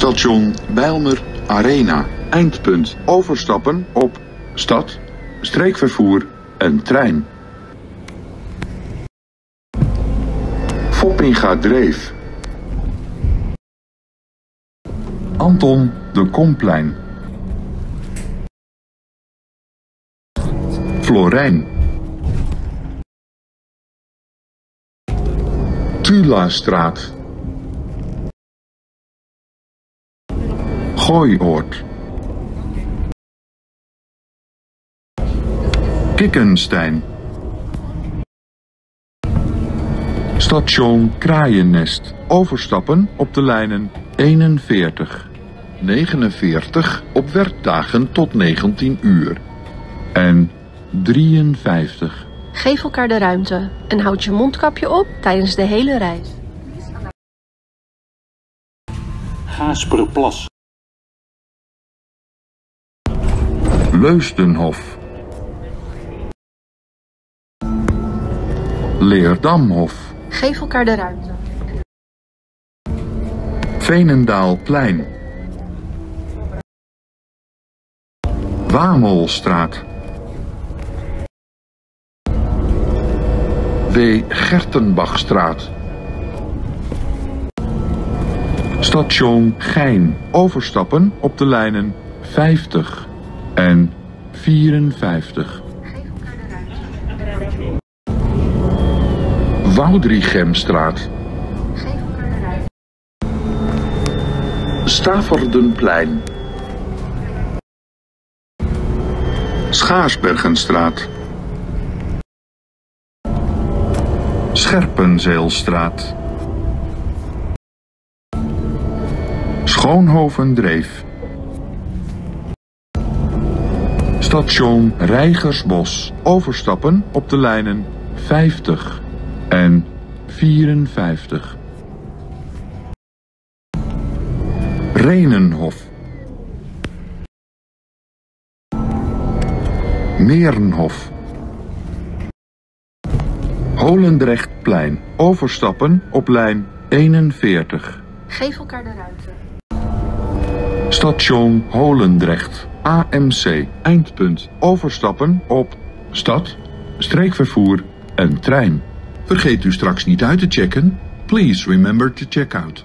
Station Bijlmer Arena. Eindpunt overstappen op stad, streekvervoer en trein. Foppinga Dreef. Anton de Komplein. Florijn. Tulastraat. Gooioord. Kikkenstein. Station Kraaiennest. Overstappen op de lijnen 41, 49 op werkdagen tot 19 uur en 53. Geef elkaar de ruimte en houd je mondkapje op tijdens de hele reis. Gaasperplas. Leusdenhof. Leerdamhof. Geef elkaar de ruimte. Veenendaalplein. Wamelstraat. W. Gertenbachstraat. Station Gein. Overstappen op de lijnen 50 en 54. Woudrichemstraat. Staverdenplein. Schaarsbergenstraat. Scherpenzeelstraat. Schoonhovendreef. Station Rijgersbos. Overstappen op de lijnen 50 en 54. Renenhof. Meernhof. Holendrechtplein. Overstappen op lijn 41. Geef elkaar de ruimte. Station Holendrecht. AMC. Eindpunt. Overstappen op stad, streekvervoer en trein. Vergeet u straks niet uit te checken. Please remember to check out.